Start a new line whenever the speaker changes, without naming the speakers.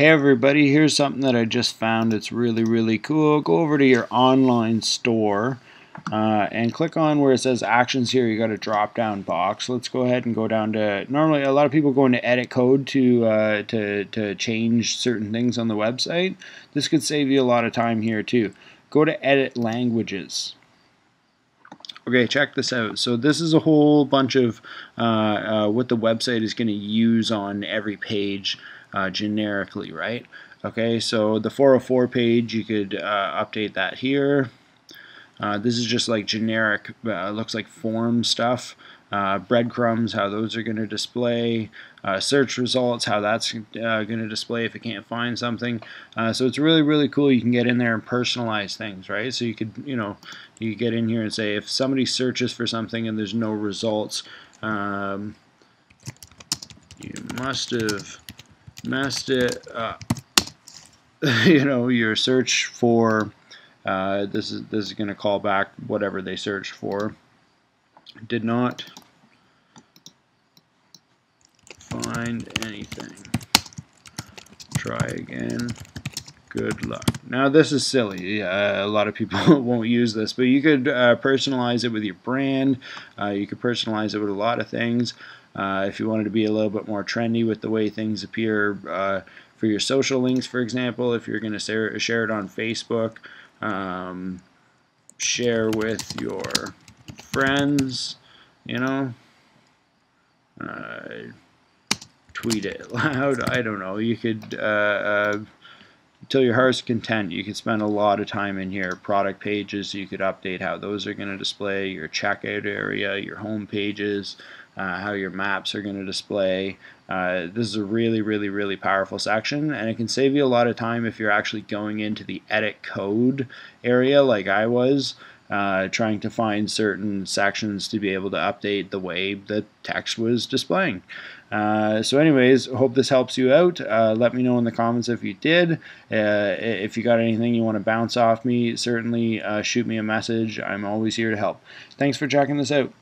Hey everybody, here's something that I just found. It's really, really cool. Go over to your online store uh, and click on where it says actions here. You got a drop down box. Let's go ahead and go down to, normally a lot of people go into edit code to, uh, to, to change certain things on the website. This could save you a lot of time here too. Go to edit languages. Okay, check this out. So this is a whole bunch of uh, uh, what the website is going to use on every page uh, generically, right? Okay, so the 404 page, you could uh, update that here. Uh, this is just like generic, uh, looks like form stuff. Uh, breadcrumbs, how those are going to display. Uh, search results, how that's going to display if it can't find something. so it's really, really cool. You can get in there and personalize things, right? So you could, you know, you get in here and say if somebody searches for something and there's no results, um, you must have messed it you know, your search for uh, this is this is going to call back whatever they searched for. Did not find anything. Try again. Good luck. Now this is silly. Uh, a lot of people won't use this, but you could uh, personalize it with your brand. Uh, you could personalize it with a lot of things. Uh, if you wanted to be a little bit more trendy with the way things appear uh, for your social links, for example, if you're going to share, it on Facebook, um, share with your friends, you know, uh, tweet it loud. I don't know. You could, until your heart's content, you could spend a lot of time in here. Product pages, you could update how those are going to display, your checkout area, your home pages, uh, how your maps are going to display. Uh, this is a really, really, really powerful section, and it can save you a lot of time if you're actually going into the edit code area like I was. Uh, trying to find certain sections to be able to update the way the text was displaying. Uh, so anyways, hope this helps you out. Uh, let me know in the comments if you did. Uh, if you got anything you want to bounce off me, certainly uh, shoot me a message. I'm always here to help. Thanks for checking this out.